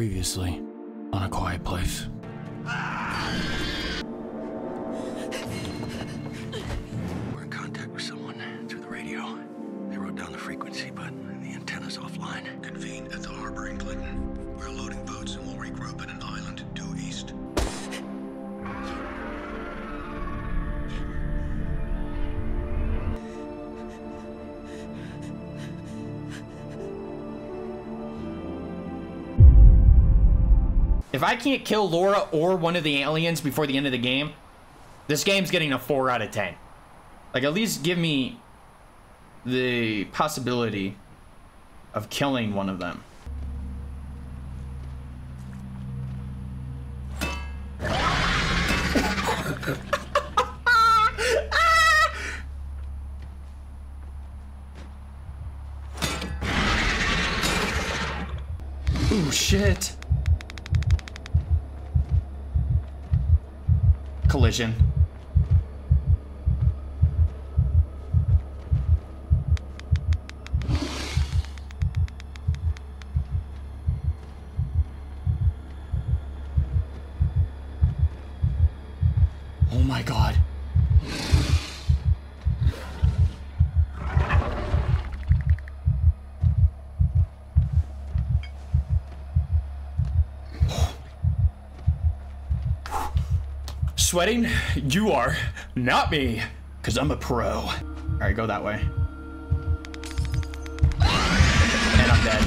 Previously, on a quiet place. We're in contact with someone through the radio. They wrote down the frequency, but the antenna's offline. Convene at the harbor in Clinton. If I can't kill Laura or one of the aliens before the end of the game, this game's getting a 4 out of 10. Like, at least give me the possibility of killing one of them. Ooh, shit. Collision. Oh my god. Sweating? You are. Not me. Because I'm a pro. Alright, go that way. And I'm dead.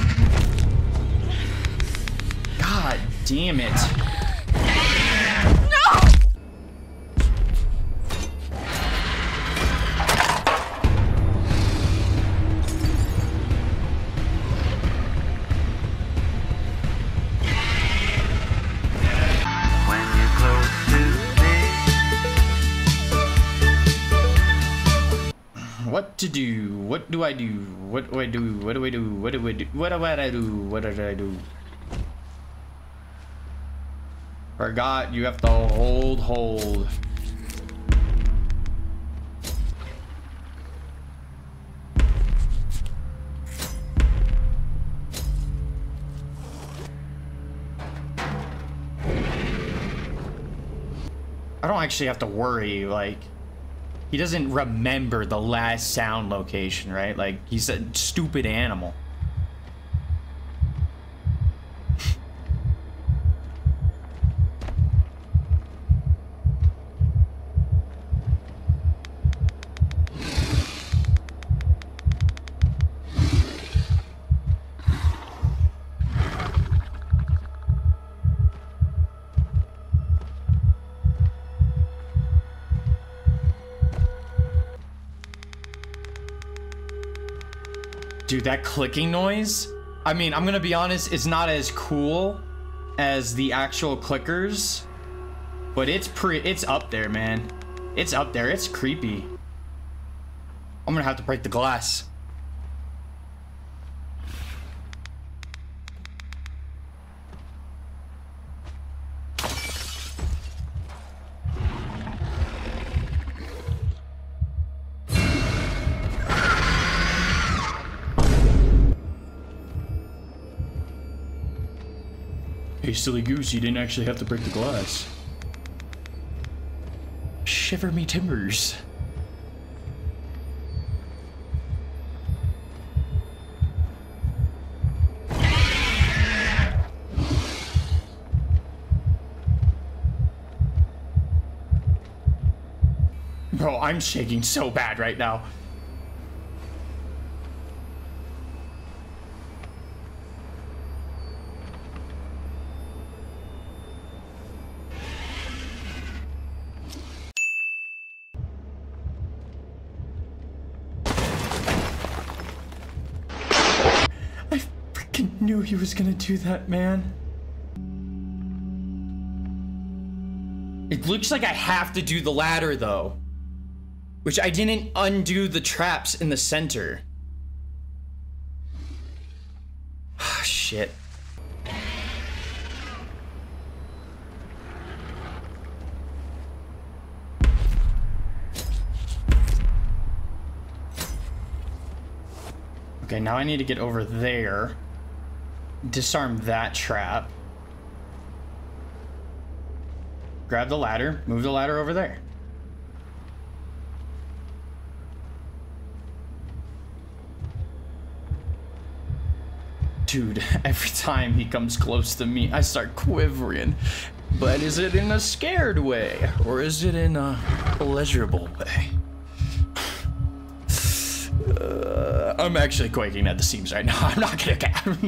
God damn it. To do? What do I do? What do I do? What do I do? What do I do? What do I do? What did I do? Forgot you have to hold hold. I don't actually have to worry, like he doesn't remember the last sound location, right? Like he's a stupid animal. Dude, that clicking noise? I mean, I'm gonna be honest, it's not as cool as the actual clickers, but it's pre it's up there, man. It's up there. It's creepy. I'm gonna have to break the glass. Hey, silly goose, you didn't actually have to break the glass. Shiver me timbers. Bro, I'm shaking so bad right now. I freaking knew he was gonna do that, man. It looks like I have to do the ladder, though. Which I didn't undo the traps in the center. Ah, shit. Okay, now I need to get over there disarm that trap. Grab the ladder, move the ladder over there. Dude, every time he comes close to me, I start quivering. But is it in a scared way, or is it in a pleasurable way? I'm actually quaking at the seams right now. I'm not gonna cap.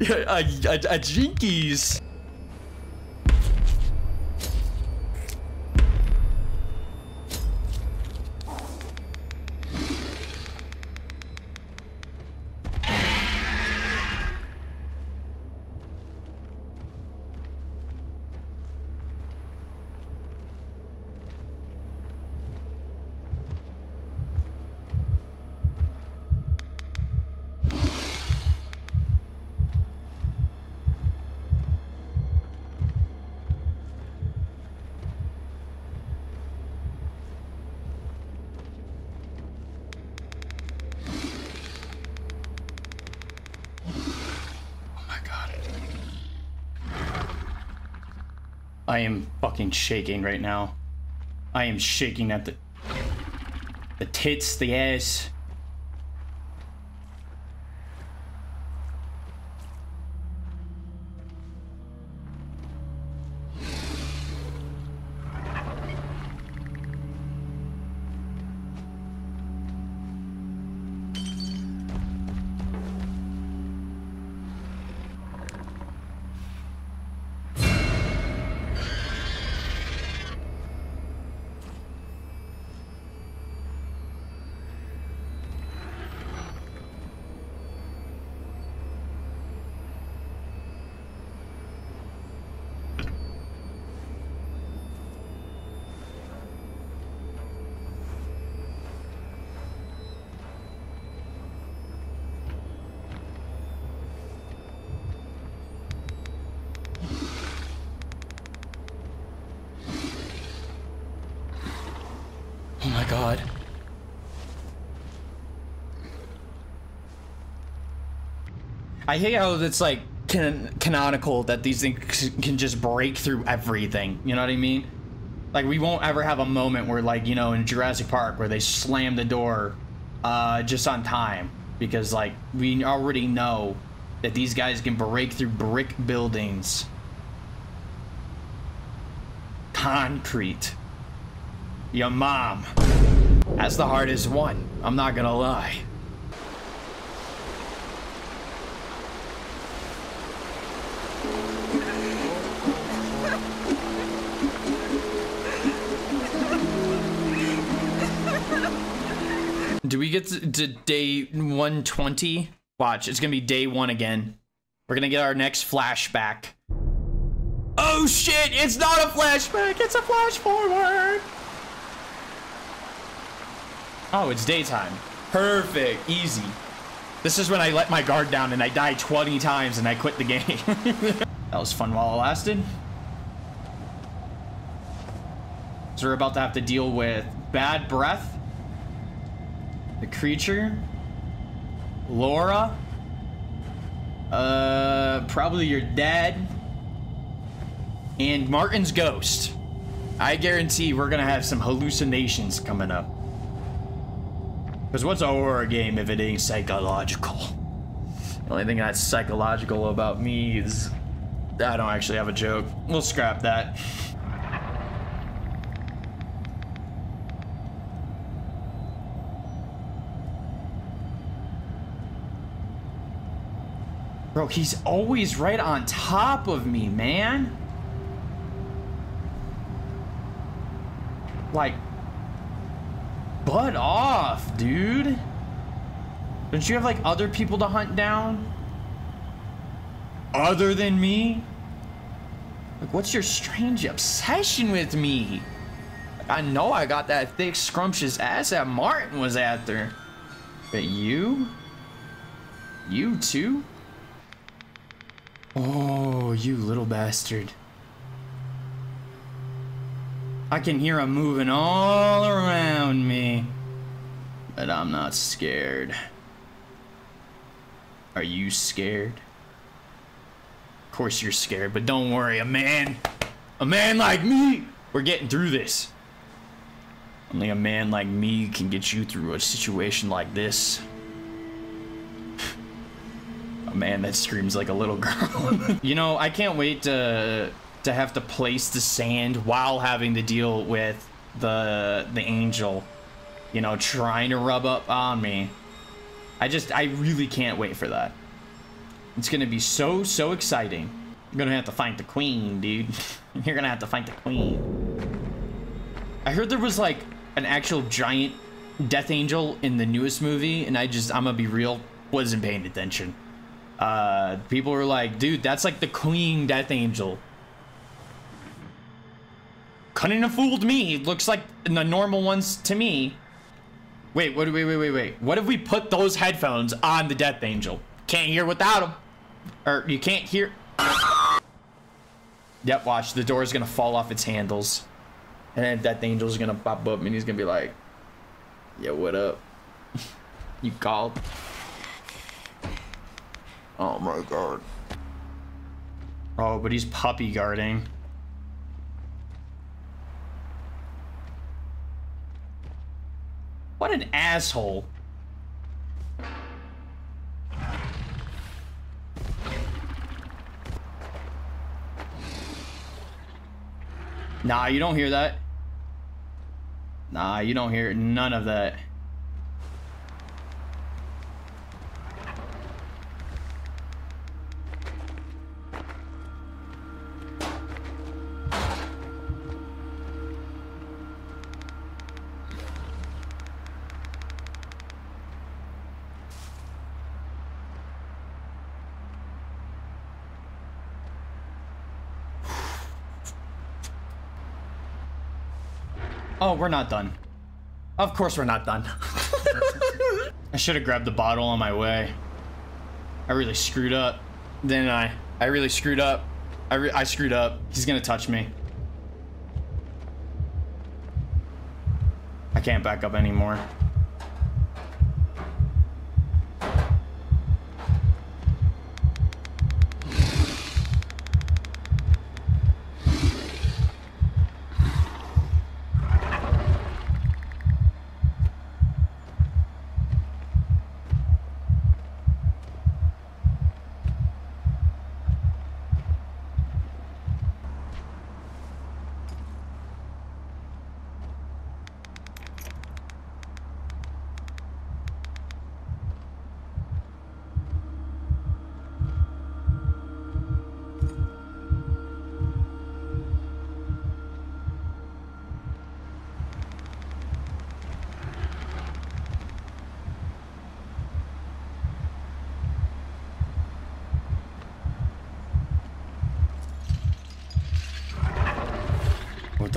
a, a, a jinkies. I am fucking shaking right now. I am shaking at the the tits, the ass. God. I hate how it's like can- canonical that these things can just break through everything. You know what I mean? Like we won't ever have a moment where like, you know, in Jurassic Park where they slam the door uh just on time because like we already know that these guys can break through brick buildings. Concrete. Your mom. That's the hardest one. I'm not gonna lie. Do we get to, to day 120? Watch, it's gonna be day one again. We're gonna get our next flashback. Oh shit, it's not a flashback, it's a flash forward. Oh, it's daytime. Perfect, easy. This is when I let my guard down and I died 20 times and I quit the game. that was fun while it lasted. So we're about to have to deal with bad breath, the creature, Laura, uh, probably your dad, and Martin's ghost. I guarantee we're gonna have some hallucinations coming up. Because what's a horror game if it ain't psychological? The only thing that's psychological about me is I don't actually have a joke. We'll scrap that. Bro, he's always right on top of me, man. Like, butt off, dude. Don't you have like other people to hunt down? Other than me? Like, what's your strange obsession with me? I know I got that thick, scrumptious ass that Martin was after. But you? You too? Oh, you little bastard. I can hear him moving all around me. But I'm not scared. Are you scared? Of course you're scared, but don't worry, a man A man like me, we're getting through this. Only a man like me can get you through a situation like this. a man that screams like a little girl. you know, I can't wait to to have to place the sand while having to deal with the the angel, you know, trying to rub up on me. I just I really can't wait for that. It's gonna be so so exciting. You're gonna have to fight the queen, dude. You're gonna have to fight the queen. I heard there was like an actual giant death angel in the newest movie, and I just I'm gonna be real, wasn't paying attention. Uh, people were like, dude, that's like the queen death angel. Couldn't have fooled me. Looks like the normal ones to me. Wait, wait, wait, wait, wait, wait. What if we put those headphones on the Death Angel? Can't hear without them. Or er, you can't hear. Yep, watch. The door is going to fall off its handles. And then Death Angel's going to pop up and he's going to be like, Yeah, what up? you called? Oh my god. Oh, but he's puppy guarding. What an asshole. Nah, you don't hear that. Nah, you don't hear none of that. We're not done. Of course we're not done. I should have grabbed the bottle on my way. I really screwed up, didn't I? I really screwed up. I, I screwed up. He's gonna touch me. I can't back up anymore.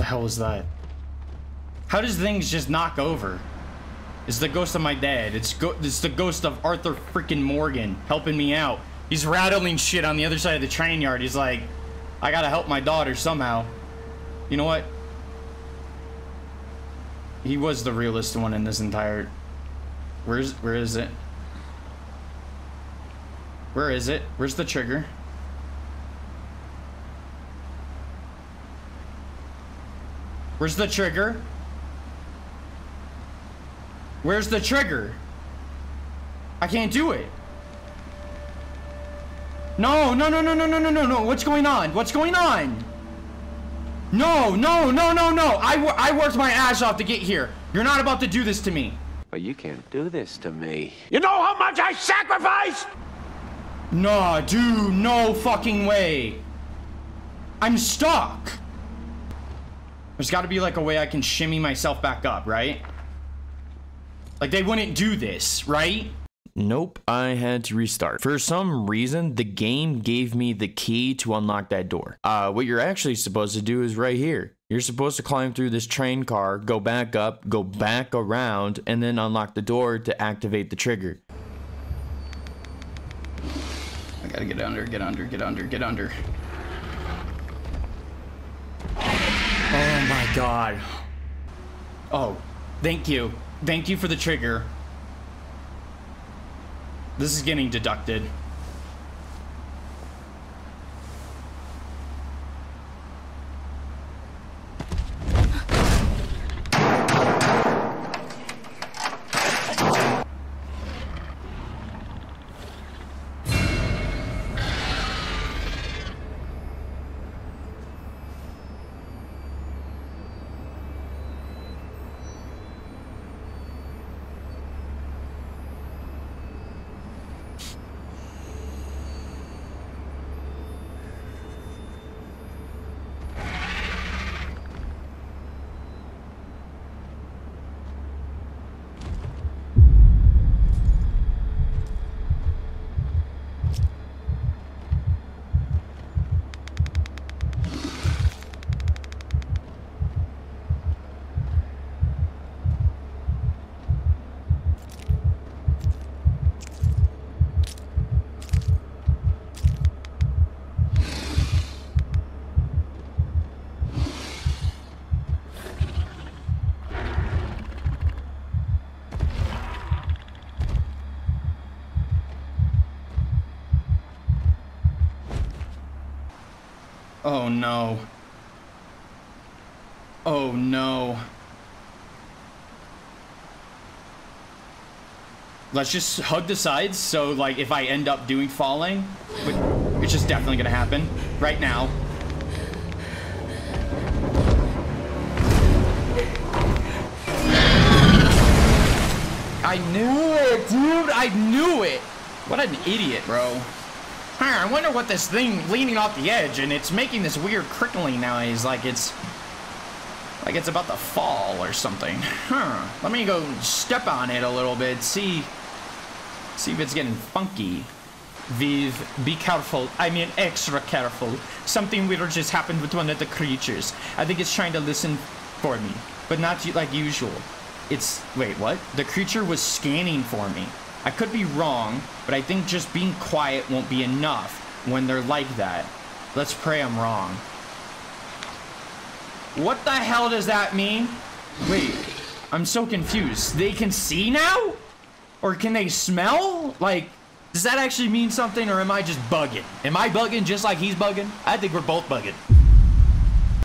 Hell was that? How does things just knock over? It's the ghost of my dad. It's it's the ghost of Arthur freaking Morgan helping me out. He's rattling shit on the other side of the train yard. He's like, I gotta help my daughter somehow. You know what? He was the realest one in this entire. Where's where is it? Where is it? Where's the trigger? Where's the trigger? Where's the trigger? I can't do it. No, no, no, no, no, no, no, no, no. What's going on? What's going on? No, no, no, no, no. I, I worked my ass off to get here. You're not about to do this to me. But you can't do this to me. You know how much I sacrificed? Nah, dude, no fucking way. I'm stuck. There's got to be like a way I can shimmy myself back up, right? Like they wouldn't do this, right? Nope, I had to restart. For some reason, the game gave me the key to unlock that door. Uh, what you're actually supposed to do is right here. You're supposed to climb through this train car, go back up, go back around, and then unlock the door to activate the trigger. I gotta get under, get under, get under, get under. Oh my god. Oh, thank you. Thank you for the trigger. This is getting deducted. Oh no. Oh no. Let's just hug the sides so like if I end up doing falling, which is definitely gonna happen right now. I knew it, dude. I knew it. What an idiot, bro. I wonder what this thing leaning off the edge and it's making this weird crickling noise like it's like it's about to fall or something. Huh. Let me go step on it a little bit, see see if it's getting funky. Viv, be careful. I mean extra careful. Something weird just happened with one of the creatures. I think it's trying to listen for me, but not like usual. It's wait, what? The creature was scanning for me. I could be wrong, but I think just being quiet won't be enough when they're like that. Let's pray I'm wrong. What the hell does that mean? Wait, I'm so confused. They can see now? Or can they smell? Like, does that actually mean something or am I just bugging? Am I bugging just like he's bugging? I think we're both bugging.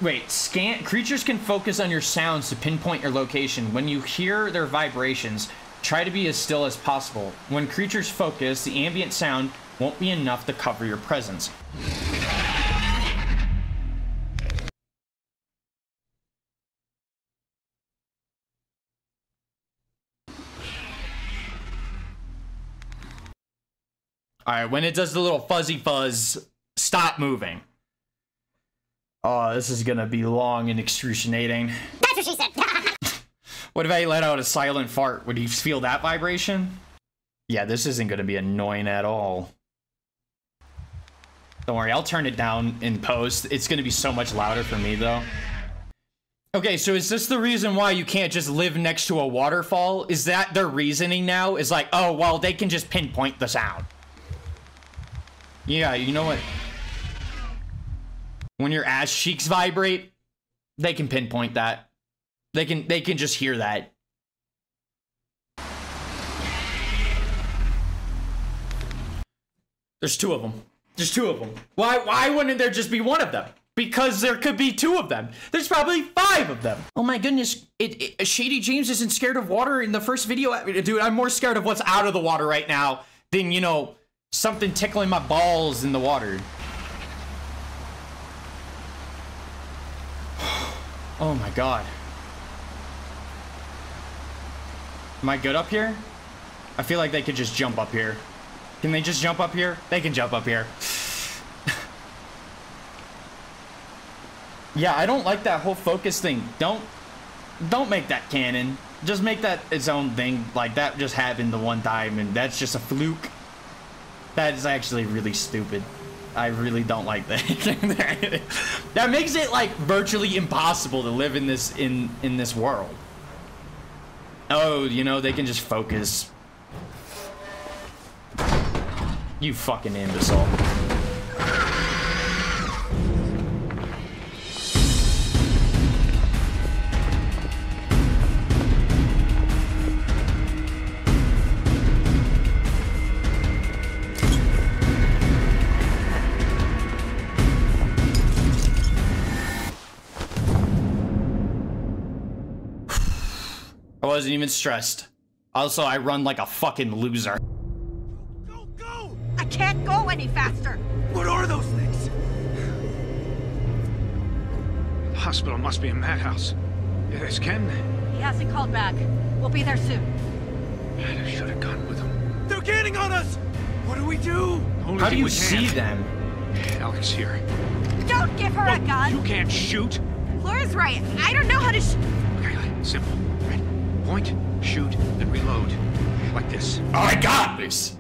Wait, scan creatures can focus on your sounds to pinpoint your location. When you hear their vibrations, try to be as still as possible. When creatures focus, the ambient sound won't be enough to cover your presence. All right, when it does the little fuzzy fuzz, stop moving. Oh, this is gonna be long and excruciating. That's what she said. What if I let out a silent fart? Would you feel that vibration? Yeah, this isn't gonna be annoying at all. Don't worry, I'll turn it down in post. It's gonna be so much louder for me though. Okay, so is this the reason why you can't just live next to a waterfall? Is that their reasoning now? Is like, oh, well, they can just pinpoint the sound. Yeah, you know what? When your ass cheeks vibrate, they can pinpoint that. They can they can just hear that. There's two of them. There's two of them. Why why wouldn't there just be one of them? Because there could be two of them. There's probably five of them. Oh my goodness. It, it, Shady James isn't scared of water in the first video. Dude, I'm more scared of what's out of the water right now than, you know, something tickling my balls in the water. Oh my god. Am I good up here? I feel like they could just jump up here. Can they just jump up here? They can jump up here. yeah, I don't like that whole focus thing. Don't don't make that canon. Just make that its own thing. Like that just happened the one time and that's just a fluke. That is actually really stupid. I really don't like that. that makes it like virtually impossible to live in this in in this world. Oh, you know, they can just focus. You fucking imbecile. Wasn't even stressed. Also, I run like a fucking loser. Go, go! I can't go any faster. What are those things? The hospital must be a madhouse. Is Ken? He hasn't called back. We'll be there soon. I should have gone with him. They're gaining on us! What do we do? Only How do you see can. them? Alex here. Don't give her a gun! You can't shoot. Laura's right. I don't know how to sh- Okay, simple. Right. Point, shoot, and reload. Like this. I got this.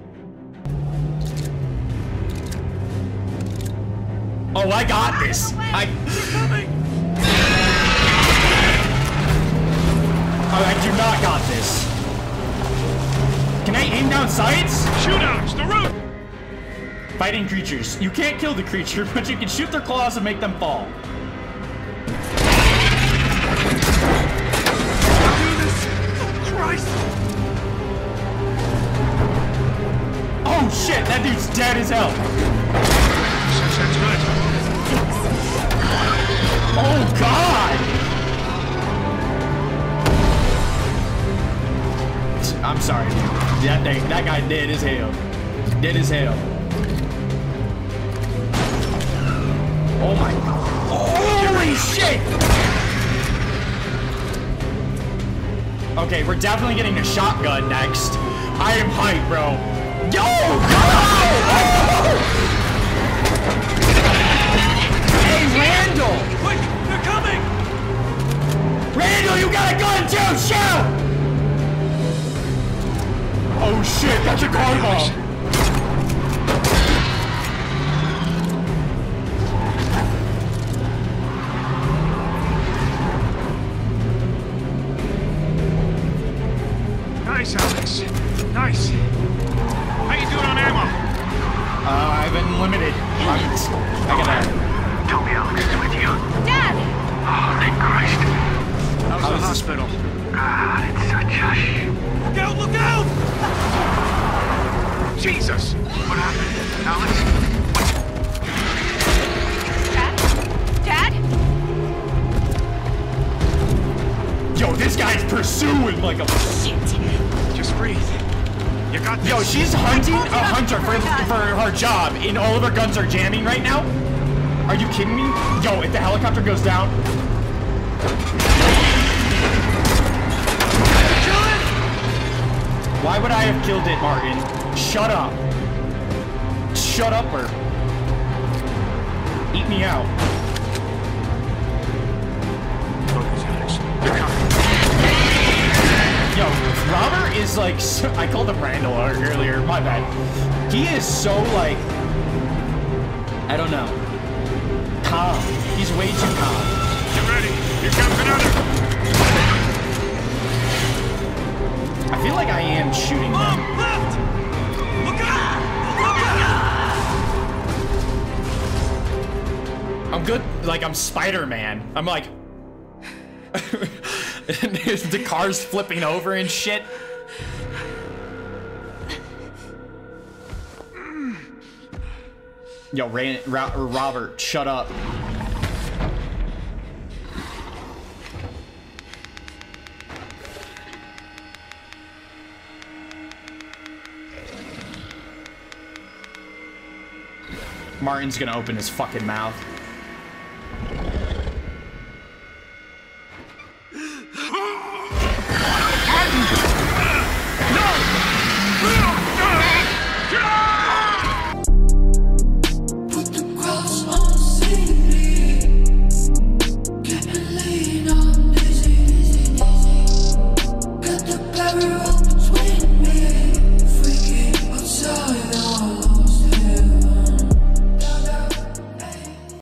Oh, I got this. I. Oh, I do not got this. Can I aim down sights? Shootouts, the route! Fighting creatures. You can't kill the creature, but you can shoot their claws and make them fall. Shit, that dude's dead as hell. Good. Oh, God! I'm sorry, dude. That, thing, that guy dead as hell. Dead as hell. Oh, my... Holy shit! Okay, we're definitely getting a shotgun next. I am hyped, bro. Yo! Hey, Randall! Quick, they're coming! Randall, you got a gun too! Shoot! Oh shit, that's a car bomb. I've been limited. I'm, I gotta. Tell me Alex is with you. Dad! Oh, thank Christ. How's How the this- hospital? God, it's such a sh... Look out, look out! Jesus! What happened? Alex? Dad? Dad? Yo, this guy's pursuing like a. Just breathe. You got this. Yo, she's hunting a hunter for, for her job, and all of her guns are jamming right now? Are you kidding me? Yo, if the helicopter goes down. Why would I have killed it, Martin? Shut up. Shut up or. Eat me out. Focus, Alex. They're coming. Yo, Robert is like, so, I called him Randall earlier, my bad. He is so like, I don't know, calm. He's way too calm. Get ready. Here comes another. I feel like I am shooting Mom, them. left! Look out! Look out! I'm good, like I'm Spider-Man. I'm like, the car's flipping over and shit. Yo, Ran, Ra, Robert, shut up. Martin's gonna open his fucking mouth.